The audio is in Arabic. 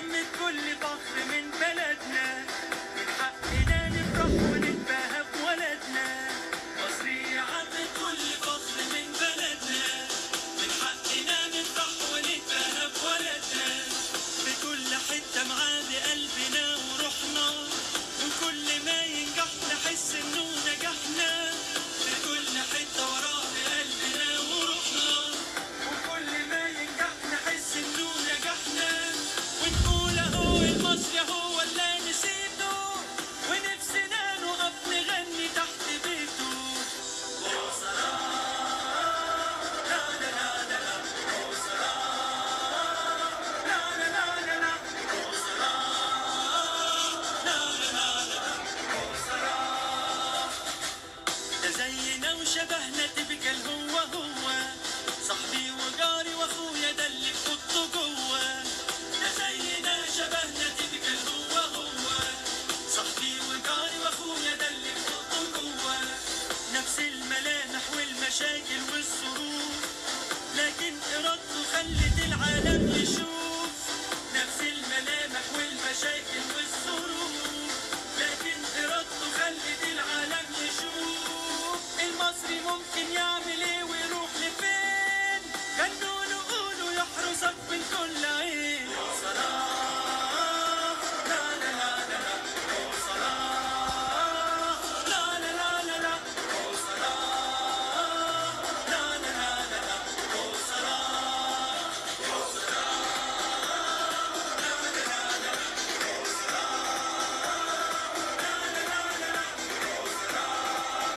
عم كل فخر من بلد مشاكل والسرور